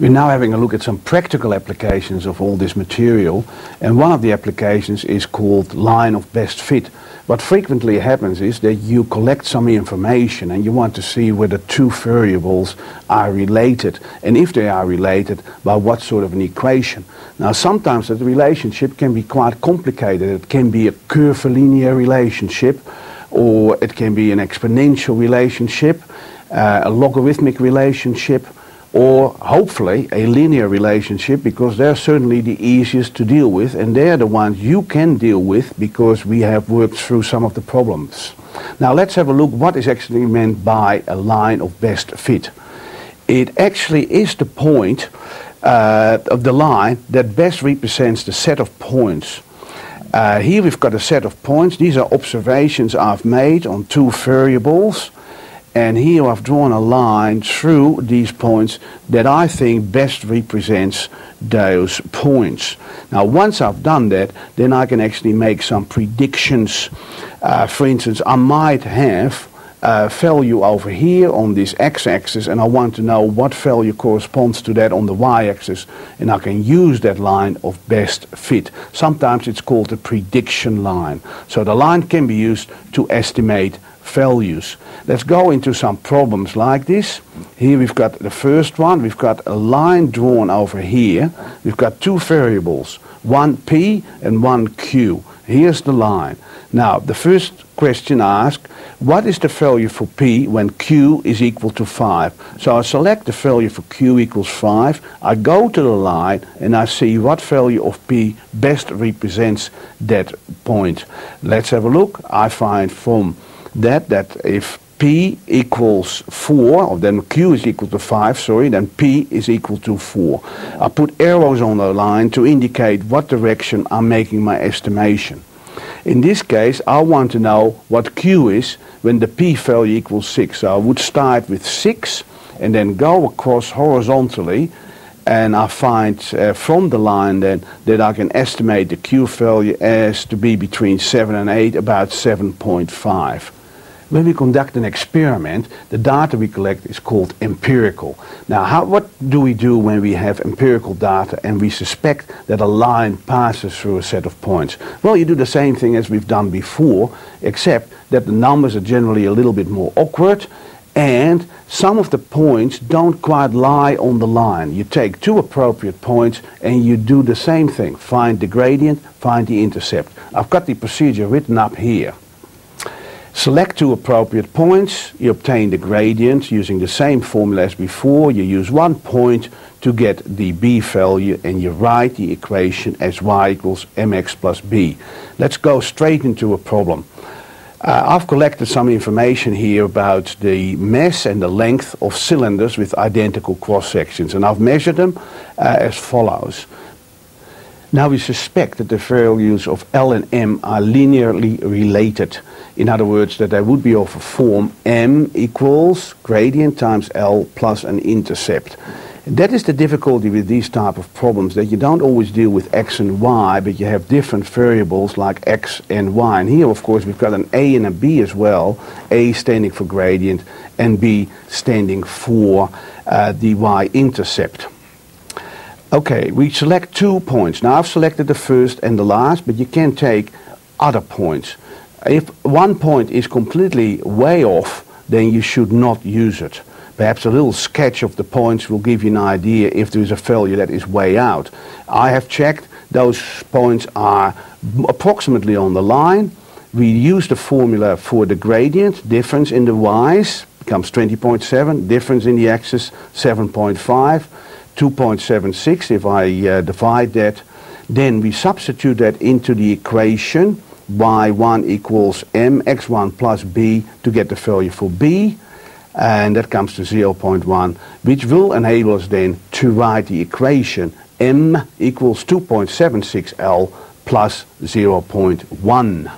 We're now having a look at some practical applications of all this material, and one of the applications is called line of best fit. What frequently happens is that you collect some information and you want to see whether two variables are related, and if they are related, by what sort of an equation. Now, sometimes that relationship can be quite complicated. It can be a curvilinear relationship, or it can be an exponential relationship, uh, a logarithmic relationship, or hopefully a linear relationship because they're certainly the easiest to deal with and they're the ones you can deal with because we have worked through some of the problems. Now let's have a look what is actually meant by a line of best fit. It actually is the point uh, of the line that best represents the set of points. Uh, here we've got a set of points. These are observations I've made on two variables. And here I've drawn a line through these points that I think best represents those points. Now, once I've done that, then I can actually make some predictions. Uh, for instance, I might have a value over here on this x-axis and I want to know what value corresponds to that on the y-axis and I can use that line of best fit. Sometimes it's called a prediction line. So the line can be used to estimate values. Let's go into some problems like this. Here we've got the first one. We've got a line drawn over here. We've got two variables, one p and one q. Here's the line. Now, the first question asks, what is the value for p when q is equal to 5? So I select the value for q equals 5. I go to the line and I see what value of p best represents that point. Let's have a look. I find from that that if P equals 4, or then Q is equal to 5, sorry, then P is equal to 4. I put arrows on the line to indicate what direction I'm making my estimation. In this case, I want to know what Q is when the P value equals 6. So I would start with 6 and then go across horizontally and I find uh, from the line then that I can estimate the Q value as to be between 7 and 8, about 7.5. When we conduct an experiment, the data we collect is called empirical. Now, how, what do we do when we have empirical data and we suspect that a line passes through a set of points? Well, you do the same thing as we've done before, except that the numbers are generally a little bit more awkward and some of the points don't quite lie on the line. You take two appropriate points and you do the same thing. Find the gradient, find the intercept. I've got the procedure written up here. Select two appropriate points. You obtain the gradient using the same formula as before. You use one point to get the b value and you write the equation as y equals mx plus b. Let's go straight into a problem. Uh, I've collected some information here about the mass and the length of cylinders with identical cross sections and I've measured them uh, as follows. Now we suspect that the values of L and M are linearly related. In other words, that they would be of a form M equals gradient times L plus an intercept. That is the difficulty with these type of problems, that you don't always deal with x and y, but you have different variables like x and y. And here, of course, we've got an a and a b as well, a standing for gradient and b standing for uh, the y-intercept. Okay, we select two points. Now I've selected the first and the last, but you can take other points. If one point is completely way off, then you should not use it. Perhaps a little sketch of the points will give you an idea if there is a failure that is way out. I have checked, those points are approximately on the line. We use the formula for the gradient, difference in the y's becomes 20.7, difference in the x's 7.5. 2.76 if I uh, divide that. Then we substitute that into the equation y1 equals mx1 plus b to get the value for b and that comes to 0.1 which will enable us then to write the equation m equals 2.76l plus 0.1.